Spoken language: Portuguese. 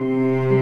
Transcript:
Música